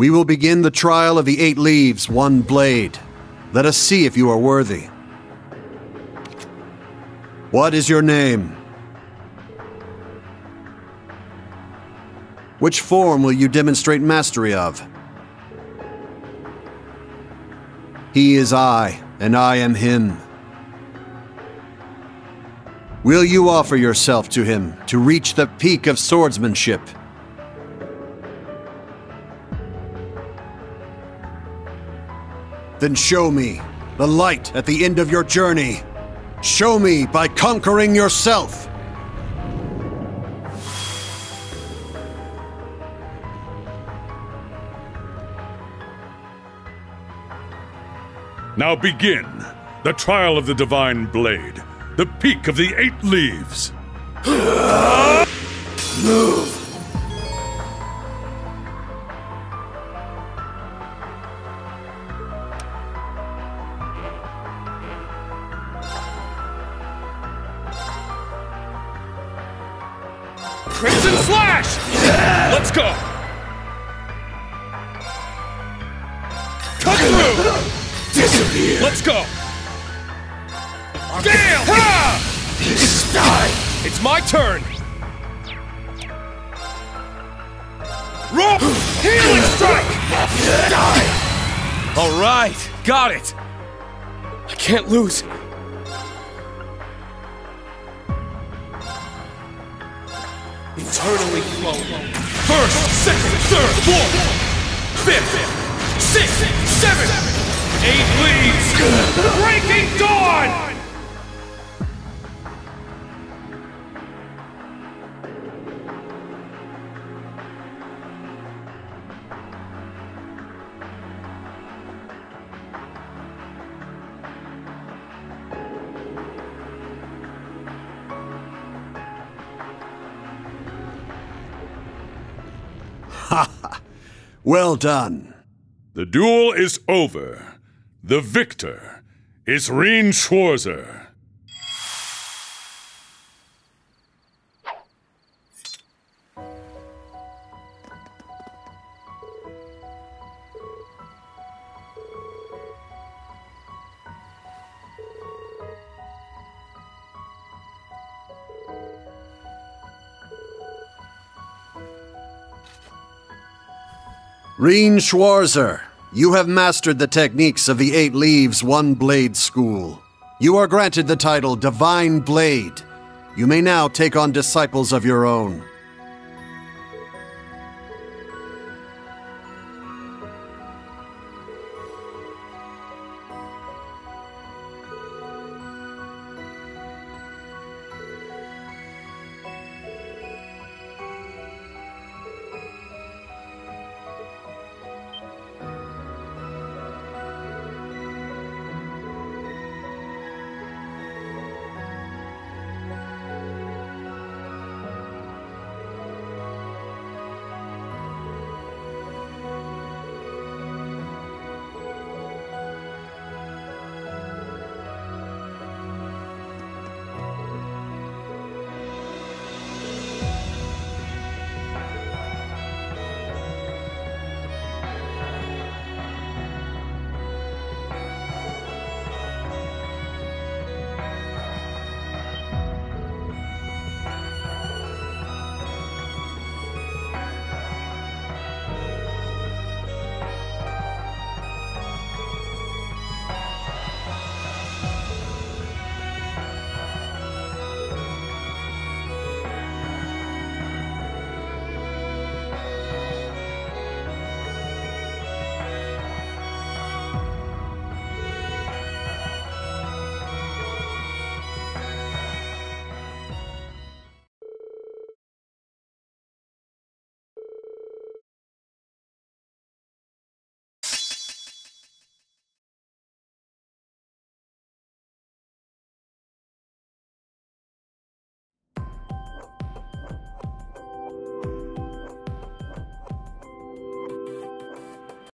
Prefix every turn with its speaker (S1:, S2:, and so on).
S1: We will begin the trial of the eight leaves, one blade. Let us see if you are worthy. What is your name? Which form will you demonstrate mastery of? He is I, and I am him. Will you offer yourself to him to reach the peak of swordsmanship? Then show me the light at the end of your journey. Show me by conquering yourself.
S2: Now begin the trial of the Divine Blade, the peak of the Eight Leaves.
S3: Move!
S2: Cut through!
S3: Disappear!
S2: Let's go! Damn! Ha!
S3: Die!
S2: It's my turn! Rope! Healing strike!
S3: Die!
S4: Alright, got it! I can't lose.
S2: Eternally flowing. First, second, third, fourth, fifth, sixth, seventh, eight leaves! Breaking dawn!
S1: Well done.
S2: The duel is over. The victor is Rean Schwarzer.
S1: Rean Schwarzer, you have mastered the techniques of the Eight Leaves One Blade School. You are granted the title Divine Blade. You may now take on disciples of your own.